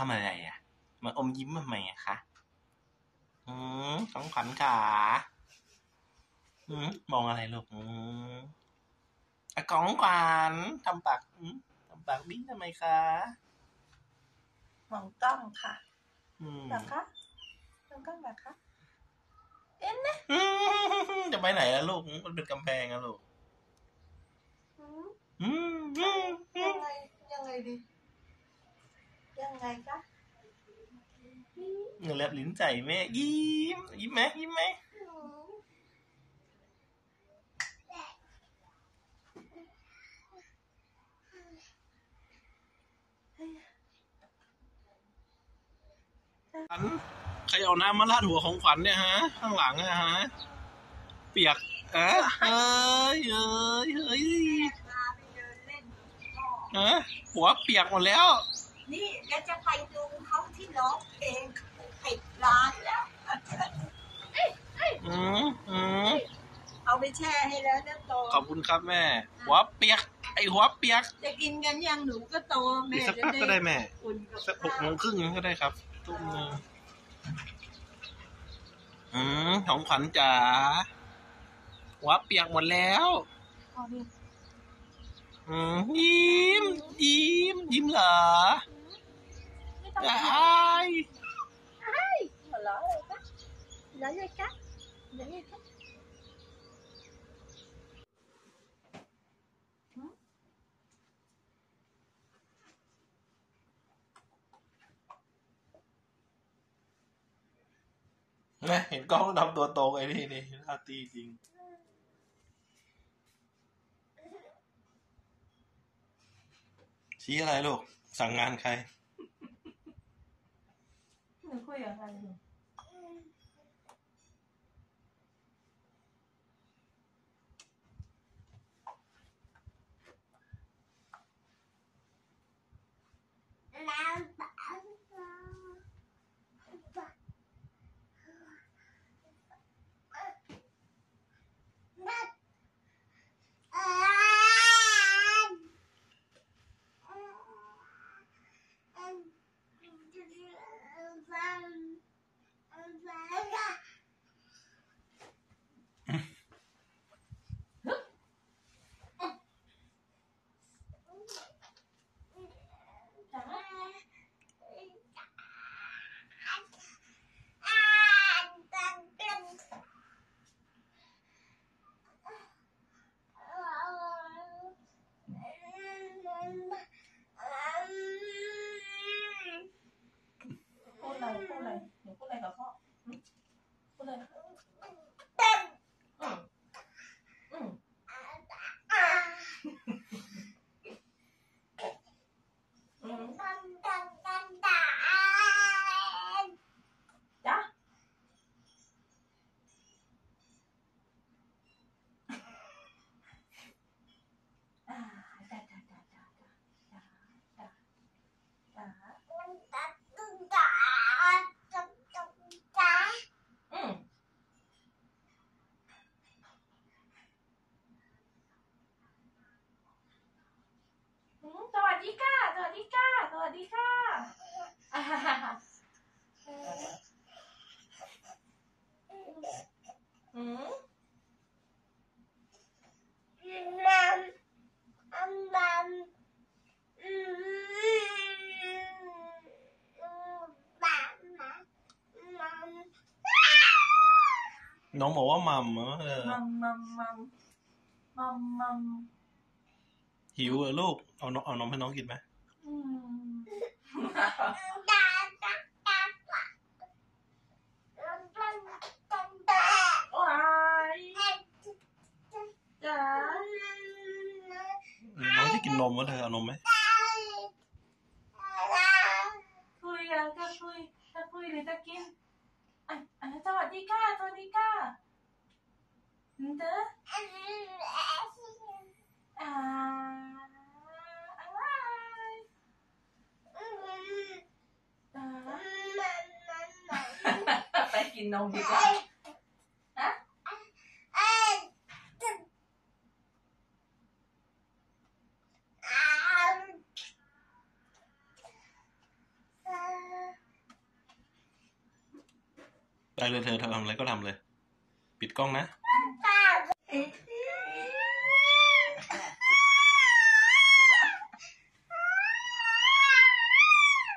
ทำอะไรอะ มาอมยิ้มทำไมอะคะอืมของขวัญขาอืมมองอะไรลูกอืมอะของขวัญทำปากอืมทำปากบิ้งทำไมคะมองกล้องค่ะอืมเหรอคะมองกล้องเหรอคะอืมจะไปไหนอะลูก มันเป็นกำแพงอะลูกอืมอืมอืมอืยัมงไงยังไงดี ยังไงคะเงนแลบลิ้นใจแม่ ยิ้ม ยิ้มไหมยิ้มไหมอืมขวัญใครเอาน้ำมาลาดหัวของขวัญเนี่ยฮะ ข้างหลังอะฮะ เปียกอะเอ้ยเอ้ยเอ้ยพาไปเดินเล่นพ่อฮะหัวเปียกหมดแล้ว นี่แล้วจะไปดูเขาที่ร้องเพลงปิดร้านแล้วอืมอืมเอาไปแช่ให้แล้วนะโตขอบคุณครับแม่ หัวเปียก ไอหัวเปียก จะกินกันยังหนูก็โตอีแม่กสักจะพักก็ได้แม่อุ่นกับสักหกโมงครึ่งก็ได้ครับตุ้มหนึงอืมของขวัญจ๋าหัวเปียกหมดแล้วข้าวนี่อืมยิ้มยิ้มยิ้มเหรอ ไม่ต้องได้หัวเราะเลยคะแล้วเลยคะแล้วเลยคะนะเห็นกล้องทำตัวโตไอ้นี่นี่ท่าตีจริงชี้อะไรลูก สั่งงานใคร 会呀，还是。 สวัสดีค่ะอ่าฮ่าฮ่าฮ่าอืม嗯น้องบอกว่ามัมเออมัมมัมมัมมัมมัมหิวเหรอลูก เอานมเอานมให้น้องกินไหมอืมว้ายจ้า น้องจะกินนมวะเธอเอานมไหมคุยอะจะคุยจะคุยหรือจะกินอะอะสวัสดีค่ะสวัสดีค่ะอืมเด้ออ่ กินนมดีกว่าฮะได้เลยเธอเธอทำอะไรก็ทำเลย ปิดกล้องนะ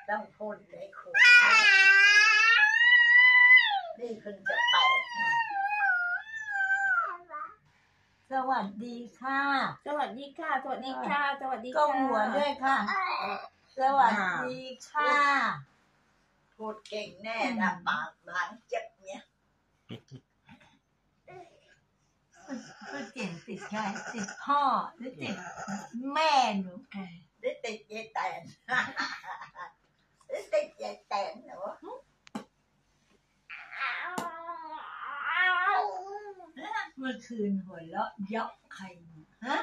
ต้องพ่นเลย สวัสดีค่ะ สวัสดีค่ะ สวัสดีค่ะ สวัสดีค่ะก้มหัวด้วยค่ะ สวัสดีค่ะ พูดเก่งแน่นะปากหลังเจ็บเนี่ยพูดเก่งติดใครติดพ่อหรือติดแม่หนูหรือติดยายแตนื่อคืนหัวเราะเยาะใครฮะ